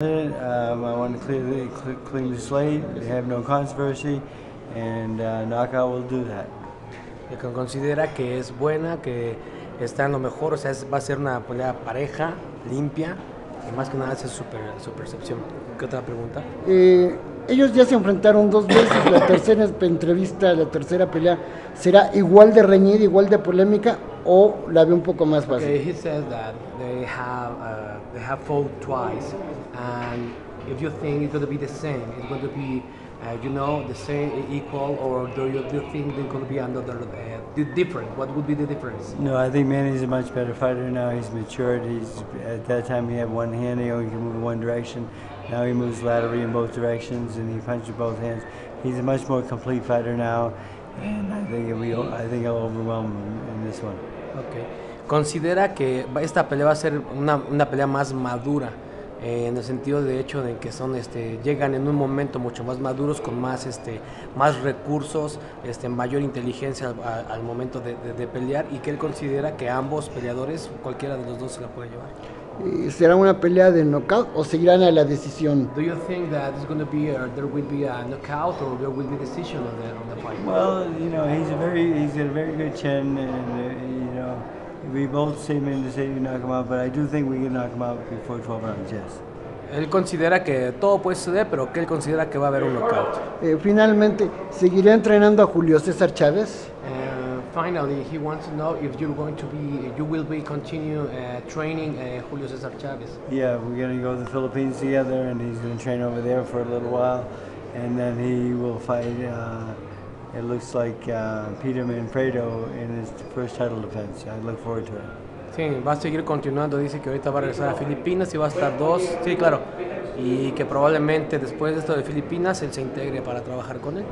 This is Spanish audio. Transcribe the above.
Um, I want to clear the, clean the slate, have no controversy, and uh, knockout will do that. que considera que es buena, que está en lo mejor, o sea, es- va a ser una pelea pareja, limpia, y más que nada esa es su, per- su percepción. ¿Qué otra pregunta? Eh, ellos ya se enfrentaron dos veces. La tercera entrevista, la tercera pelea, ¿será igual de reñida, igual de polémica o la ve un poco más fácil? Okay, he says that they have uh, they have fought twice, and if you think it's going to be the same, it's going to be uh, you know the same equal, or do you, do you think there's going to be another uh, different? What would be the difference? No, I think Manny's a much better fighter now. He's matured. He's at that time he had one hand, he only could move in one direction. Now he moves laterally in both directions, and he punches both hands. He's a much more complete fighter now, and I think be, I think he'll overwhelm him in this one. Okay. Considera que esta pelea va a ser una, una pelea más madura, eh, en el sentido de hecho de que son, este, llegan en un momento mucho más maduros, con más, este, más recursos, este, mayor inteligencia al, a- al momento de, de- de pelear y que él considera que ambos peleadores, cualquiera de los dos se la puede llevar. ¿Será una pelea de knockout o seguirán a la decisión? Do you think that it's going to be, uh, there will be a knockout or there will be decision on the, on the fight? Well, you know, he's a very he's a very good chin, and uh, you know, we both seem in to say we knock him out, but I do think we can knock him out before 12 rounds. Yes. Él considera que todo puede suceder, pero que él considera que va a haber un knockout. Eh, finalmente, ¿seguirá entrenando a Julio César Chávez? Uh, finally, he wants to know if you're going to be, you will be continue uh, training uh, Julio Cesar Chavez. Yeah, we're gonna go to the Philippines together, and he's gonna train over there for a little while, and then he will fight. It looks like uh, Peter Manfredo in his first title defense. I look forward to it. Sí, va a seguir continuando. Dice que ahorita va a regresar a Filipinas y va a estar dos. Sí, claro. Y que probablemente después de esto de Filipinas él se integre para trabajar con él.